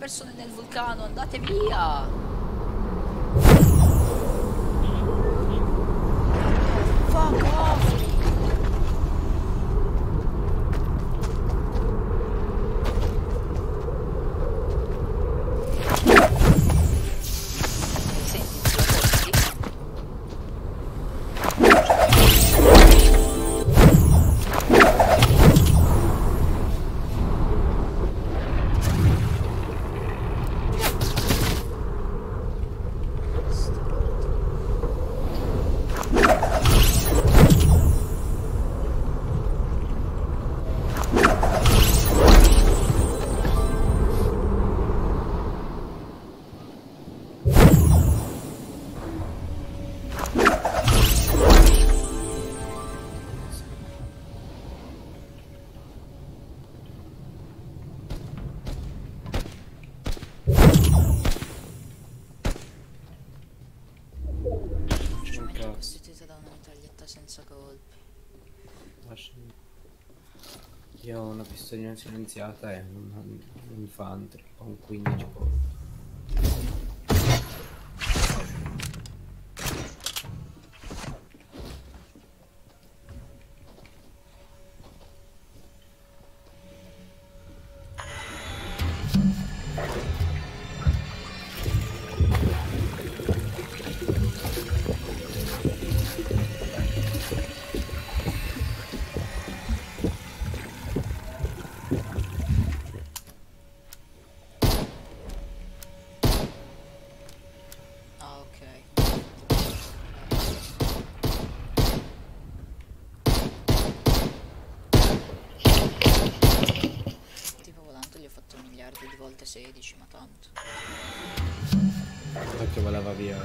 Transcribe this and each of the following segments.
persone nel vulcano? Andate via! Fuck off! Senza colpi. Io ho una pistolina silenziata e un, un infantry. Ho un 15 colpi. 16, ma tanto. Perché voleva via.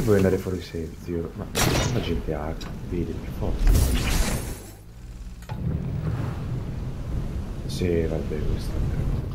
Perché vuoi andare fuori zio? Ma la gente ha vedi per forza. Sì, vabbè, questa è veramente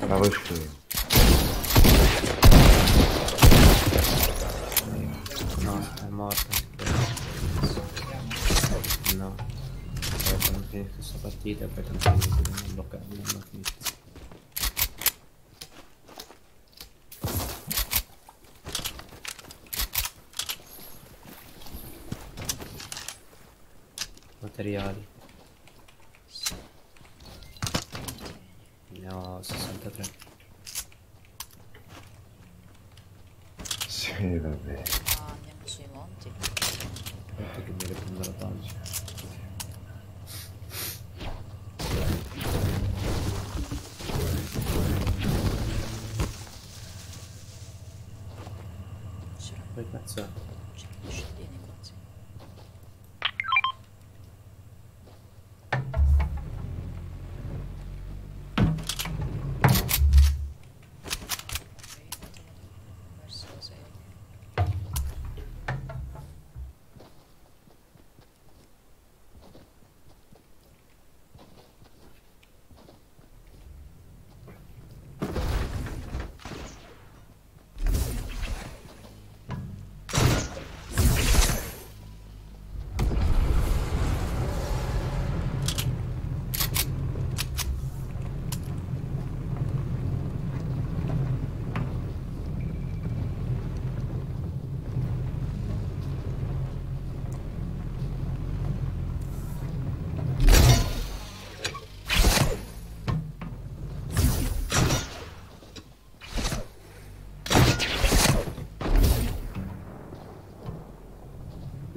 Bravo scemo. No, è morta. No. Poi quando finisco questa partita poi tanto non bloccare, non ho finito. Materiali. Ne ho 63. Sì, vabbè. Ah, andiamo sui monti. Aspetta che mi riprendo la pancia. Poi cazzo è?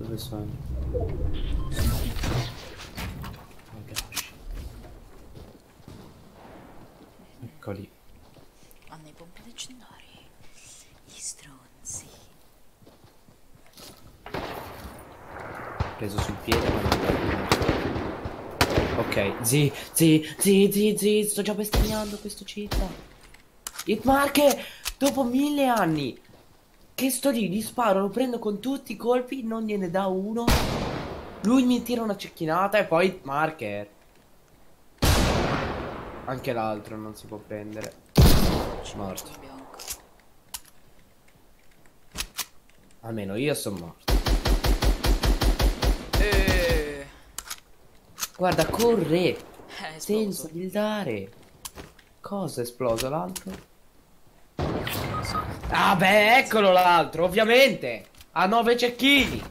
Dove sono? Oh gosh. Eccoli. Hanno i pompi leggendari. Gli stronzi. Preso sul piede ma non Ok, zi, zi, zi, zi, zi, sto già bestemmiando questo città. Hitmark, dopo mille anni, che sto lì, gli sparo, lo prendo con tutti i colpi, non gliene dà uno. Lui mi tira una cecchinata e poi Hitmarker. Anche l'altro non si può prendere. Morto. Almeno io sono morto. Eh, Guarda, corre, senza buildare. Cosa è esploso l'altro? Ah beh, eccolo l'altro, ovviamente. Ha 9 cecchini.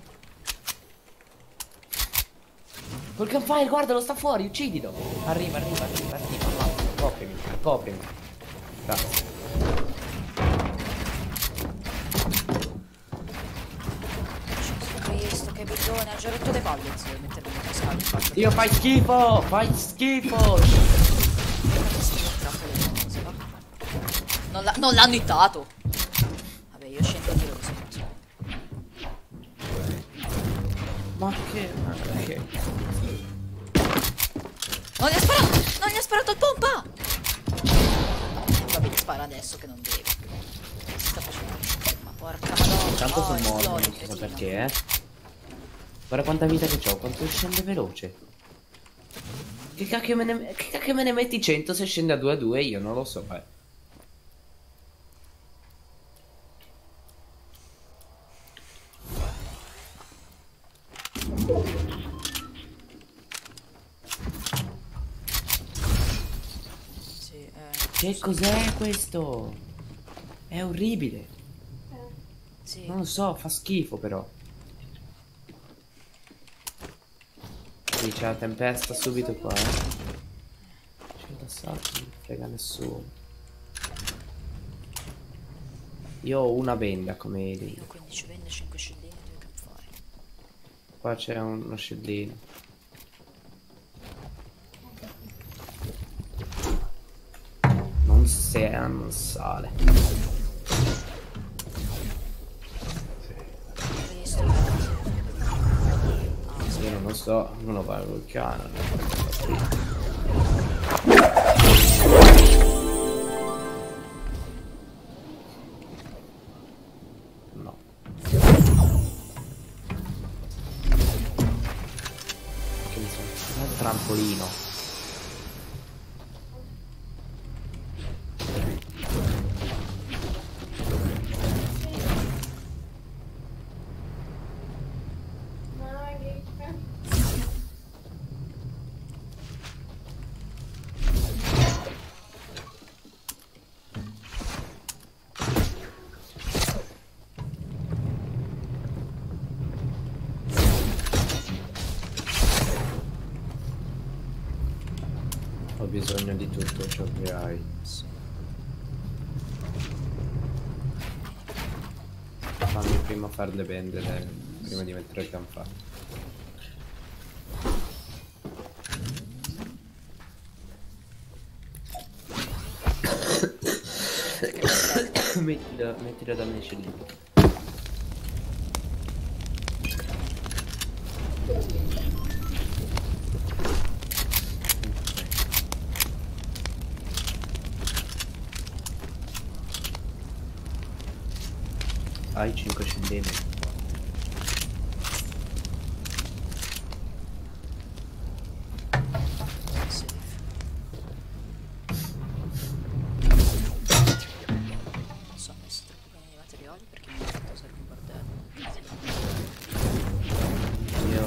Col campfire, guardalo, sta fuori, uccidilo. Arriva, arriva, arriva, arriva. Va, coprimi, coprimi. Grazie. Cristo, che bidone, ha già rotto le palle, zio, mettermi in. Io fai schifo, fai schifo. Non l'ha- non l'hanno hittato. Vabbè, io scendo di rose. Ma che, ma che. Non gli ha sparato! Non gli ha sparato il pompa! Vabbè, gli spara adesso che non deve. Si sta facendo. Ma porca madonna. Tanto oh, sono morto, non so perché, eh. Guarda quanta vita che ho, quanto scende veloce. Che cacchio me ne, che cacchio me ne metti 100 se scende a 2 a 2? Io non lo so, eh. Sì, eh. Che cos'è questo? È orribile. Sì. Non lo so, fa schifo però. Sì, c'è la tempesta subito qua, eh. C'è l'assalto, non frega nessuno. Io ho una benda come Io lì. 15 vende, 5 scellini, 2 campfire. Qua c'è un- uno scellino. Non se non sale. Io non lo so, uno va al vulcano. No. Che mi sono trampolino. Ho bisogno di tutto ciò che hai. Fammi prima farle vendere prima di mettere il campano. mettila, mettila da me scellino. Hai 5 scellini. Safe. Non so, ho messo troppo bene di materiali perché mi ha fatto serve un bordello. Io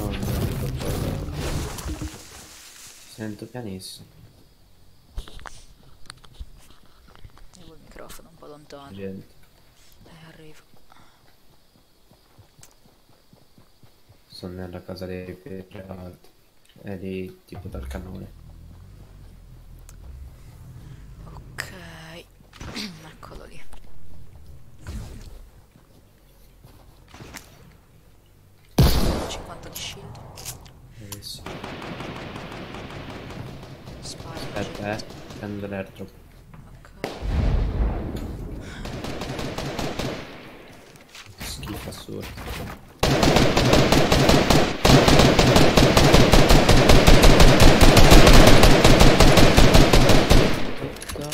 non mi ricordo. Sento pianissimo. Devo il microfono un po' lontano. Gente. Eh, arrivo. Sono nella casa dei Pietri Alti. È lì tipo dal cannone. Ok. Eccolo lì. Cinquanta di shield. Adesso. Sparo. Aspetta, eh. Prendo l'airdrop. Ok. Schifo assurdo. Tutto.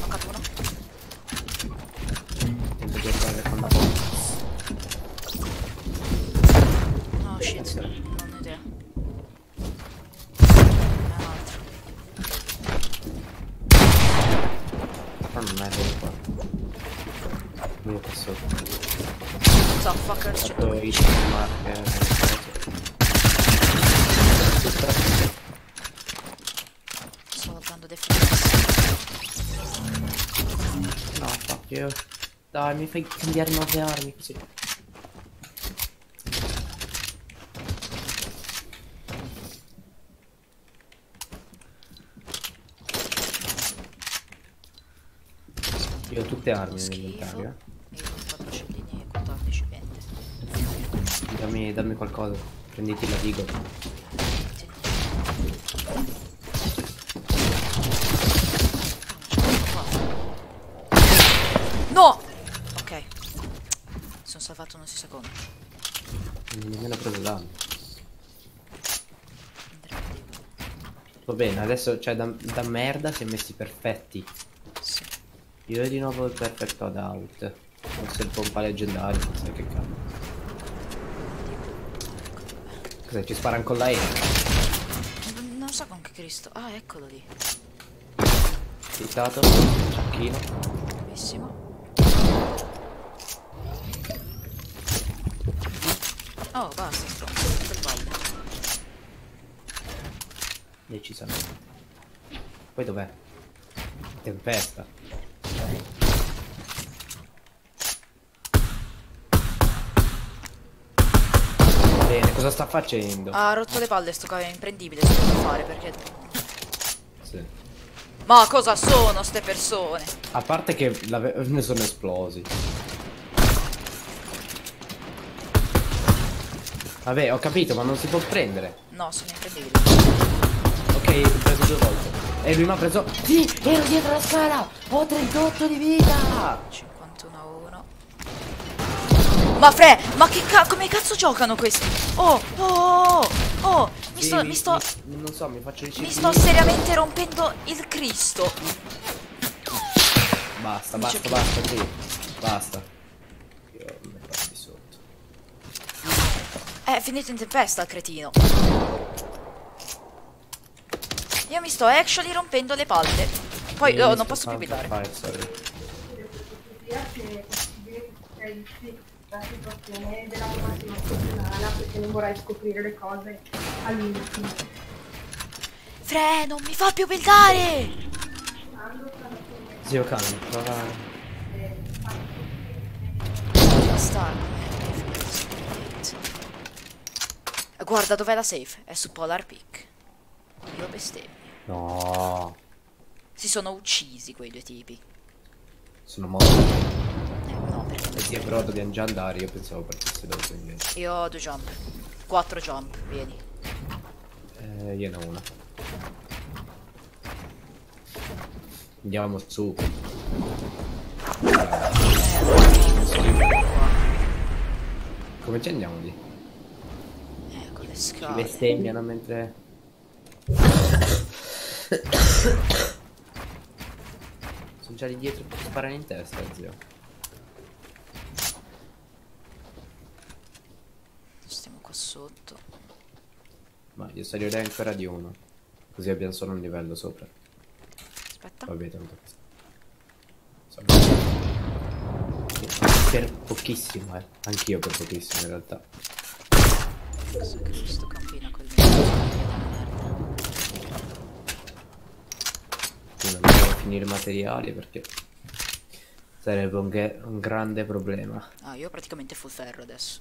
Mancato uno. Tento di arrivare con la bomba. No, shit. Non ho idea. È un altro. Ma non è vero qua. Lui è qua sotto. What the fuck are Ho fatto i you mark. Sto lottando defense. No, fuck you. Dai, mi fai cambiare nuove armi così. Io ho tutte armi nell'inventario. Io ho 4 scellini e 14 pente. eh. Dammi, dammi qualcosa. Prenditi la digo. No! Ok. Sono salvato uno secondo. Non preso danno. Andrei di- Va bene, adesso cioè da, da merda si è messi perfetti. Sì. Io di nuovo il perfetto ad out. Forse il pompa leggendario, non sai che cazzo. Cos'è? Ci sparano con la E? Non- Non so con che Cristo. Ah, eccolo lì. Citato, ciacchino. Bravissimo. Oh, basta, stronzo. Per valle. Decisamente. Poi dov'è? Tempesta. Bene, cosa sta facendo? Ha rotto le palle sto cavolo, è imprendibile sto da fare perché... Sì. Ma cosa sono ste persone? A parte che ne sono esplosi. Vabbè, ho capito, ma non si può prendere. No, sono imprendibili. Ok, ho preso due volte. E lui mi ha preso. Sì, ero dietro la scala! Ho 38 di vita! 51 a 1. Ma Fre, ma che ca- come cazzo giocano questi? Oh, oh, oh, oh, mi Sì, sto, mi sto, mi- non so, mi faccio i mi sto seriamente rompendo il Cristo. Basta, Mi basta, basta, sì. Basta. Io mi passi sotto. È finito in tempesta il cretino. Io mi sto actually rompendo le palle. Poi oh, non posso più succeda la situazione della massima funzionale perché non vorrei scoprire le cose all'ultimo. Fre, non mi fa più buildare! Zio Khan, prova... Bastardo. Guarda dov'è la safe? È su Polar Peak. Io bestemmio. No, Si sono uccisi quei due tipi. sono morto. Eh, no, perché Eh sì, però dobbiamo già andare, io pensavo partisse dopo invece. io ho due jump. Quattro jump, vieni. Eh, io ne ho una. Andiamo su. Come ci andiamo lì? Le Ci bestemmiano mentre... Sono già lì dietro per sparare in testa, zio. Stiamo qua sotto. Ma io salirei ancora di uno. Così abbiamo solo un livello sopra. Aspetta. Vabbè, tanto. Per pochissimo, eh. Anch'io per pochissimo in realtà. Cosa che questo campina col mio. Non devo finire i materiali perché sarebbe un, un grande problema. Ah, io ho praticamente full ferro adesso.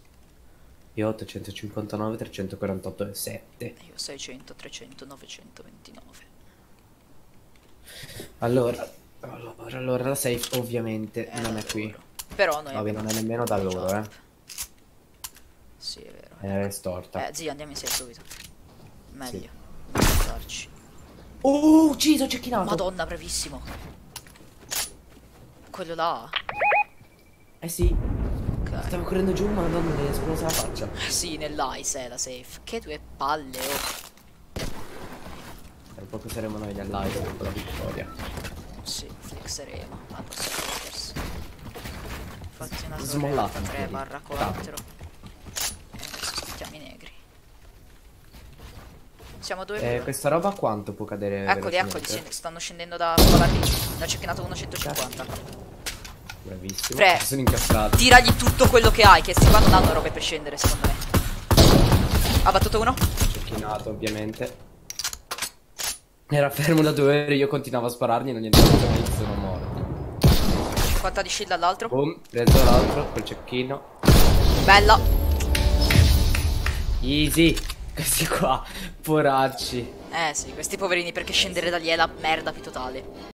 Io ho 859, 348 e 7. E io 600, 300, 929. Allora, allora, allora la safe ovviamente Eh, non è qui. Però noi Vabbè, non è nemmeno da loro, eh. Sì, è storta. Eh, zio, andiamo insieme subito. Meglio. Sì. Andarci. Oh, ucciso, cecchinato. Madonna, bravissimo. Quello là? Eh sì, Ok. stavo correndo giù, ma non mi è esplosa la faccia. Sì, nell'ice è la safe. Che due palle, oh. Tra poco saremo noi nell'ice con la vittoria. Sì, flexeremo. Ah, possiamo. Infatti una Smollata, 3 quindi. barra 4. E adesso aspettiamo i negri. Siamo due Eh, questa roba quanto può cadere? Eccoli, eccoli, stanno scendendo da Polar Beach. Ne ho cecchinato uno 150. Bravissimo. Si sono incastrati. Tiragli tutto quello che hai, che sti qua non hanno robe per scendere, secondo me. Ha battuto uno? Cecchinato, ovviamente. Era fermo da due ore, io continuavo a sparargli, non gli andavo sono morti. 50 di shield all'altro. Boom, preso l'altro col cecchino. Bella. Easy. Questi qua, poracci. Eh sì, questi poverini perché scendere da lì è la merda più totale.